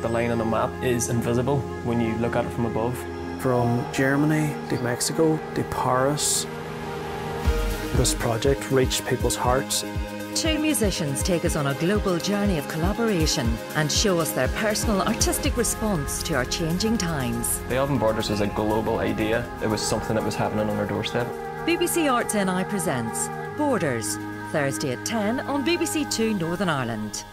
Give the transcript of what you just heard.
The line on the map is invisible when you look at it from above. From Germany to Mexico to Paris, this project reached people's hearts. Two musicians take us on a global journey of collaboration and show us their personal artistic response to our changing times. The album Borders was a global idea. It was something that was happening on our doorstep. BBC Arts NI presents Borders, Thursday at 10 on BBC Two Northern Ireland.